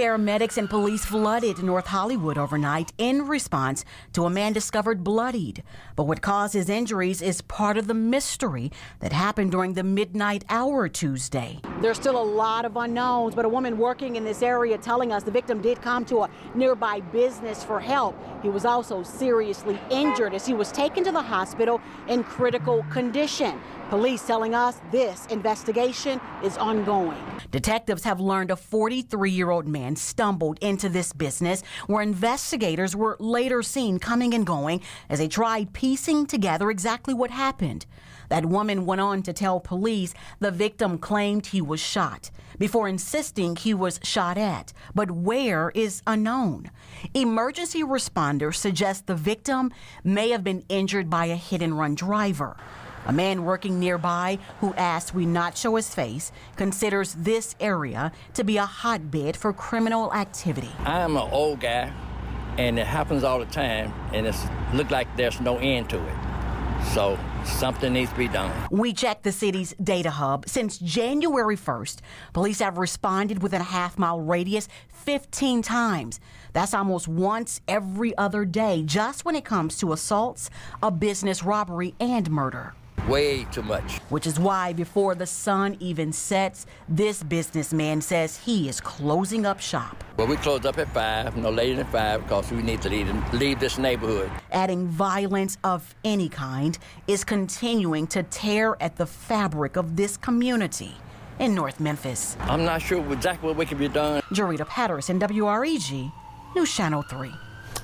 Paramedics and police flooded North Hollywood overnight in response to a man discovered bloodied. But what caused his injuries is part of the mystery that happened during the midnight hour Tuesday. There's still a lot of unknowns, but a woman working in this area telling us the victim did come to a nearby business for help. He was also seriously injured as he was taken to the hospital in critical condition. Police telling us this investigation is ongoing. Detectives have learned a 43 year old man stumbled into this business where investigators were later seen coming and going as they tried piecing together exactly what happened. That woman went on to tell police the victim claimed he was shot before insisting he was shot at, but where is unknown. Emergency responders suggest the victim may have been injured by a hit and run driver. A man working nearby who asked we not show his face considers this area to be a hotbed for criminal activity. I'm an old guy, and it happens all the time, and it looks like there's no end to it. So something needs to be done. We checked the city's data hub. Since January 1st, police have responded within a half mile radius 15 times. That's almost once every other day, just when it comes to assaults, a business robbery, and murder. Way too much. Which is why, before the sun even sets, this businessman says he is closing up shop. Well, we close up at 5, no later than 5, because we need to leave, leave this neighborhood. Adding violence of any kind is continuing to tear at the fabric of this community in North Memphis. I'm not sure exactly what we can be done. Jarita Patterson, WREG, News Channel 3.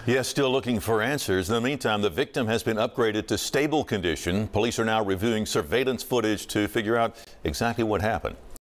Yes, still looking for answers. In the meantime, the victim has been upgraded to stable condition. Police are now reviewing surveillance footage to figure out exactly what happened.